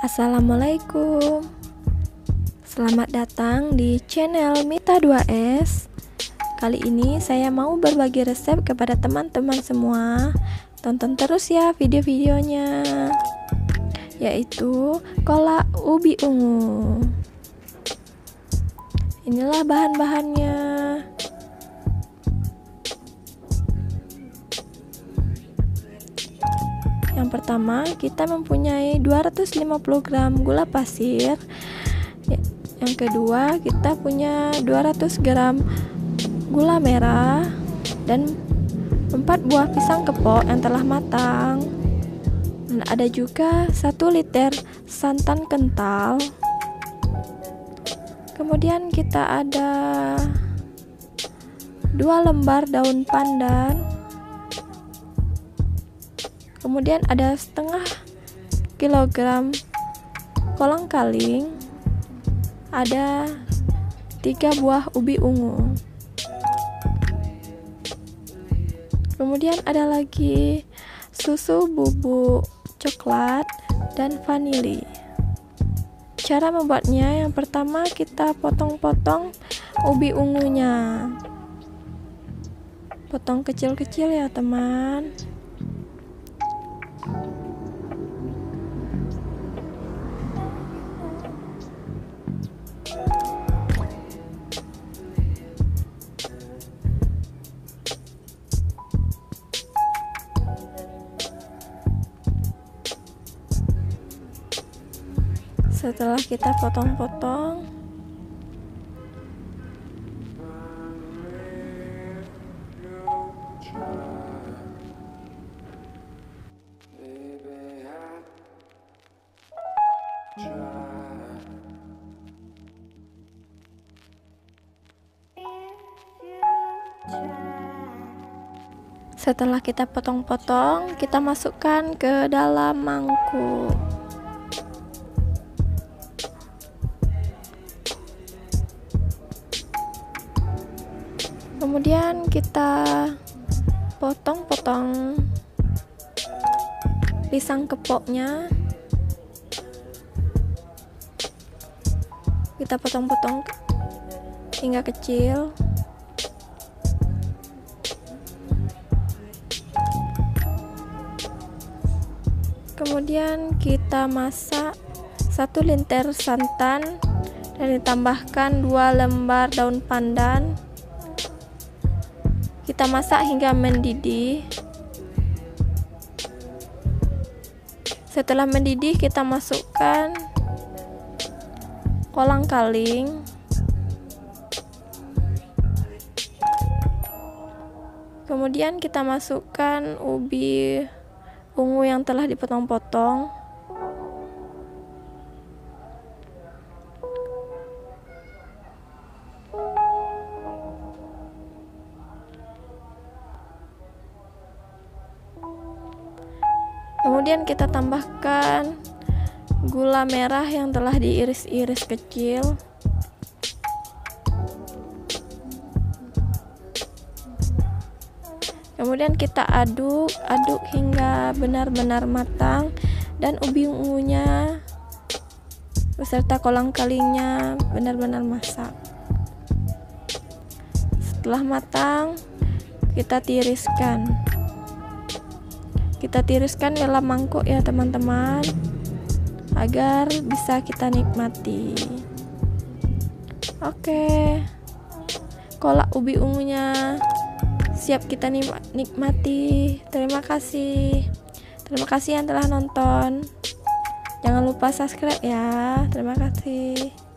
Assalamualaikum. Selamat datang di channel Mita 2S Kali ini saya mau berbagi resep kepada teman-teman semua. Tonton terus ya video-videonya. Yaitu kolak ubi ungu. Inilah bahan-bahannya Pertama, kita mempunyai 250 gram gula pasir. Ya, yang kedua, kita punya 200 gram gula merah dan 4 buah pisang kepok yang telah matang. Dan ada juga 1 liter santan kental. Kemudian kita ada 2 lembar daun pandan kemudian ada setengah kilogram kolang kaling ada tiga buah ubi ungu. Kemudian ada lagi susu bubuk coklat dan vanili. Cara membuatnya yang pertama kita potong-potong ubi ungunya. Potong kecil-kecil ya teman setelah kita potong-potong Setelah kita potong-potong, kita masukkan ke dalam mangkuk. Kemudian kita potong-potong pisang kepoknya. Kita potong-potong hingga kecil. Kemudian kita masak satu liter santan dan ditambahkan dua lembar daun pandan kita masak hingga mendidih. Setelah mendidih, kita masukkan kolang kaling. Kemudian kita masukkan ubi ungu yang telah dipotong-potong. kemudian kita tambahkan gula merah yang telah diiris-iris kecil kemudian kita aduk aduk hingga benar-benar matang. Dan ubi ungunya beserta kolang kalingnya benar-benar masak. Setelah matang kita tiriskan. Kita tiriskan dalam mangkuk ya teman-teman agar bisa kita nikmati. Oke. Kolak ubi ungunya siap kita nikmati. Terima kasih. Terima kasih yang telah nonton. Jangan lupa subscribe ya. Terima kasih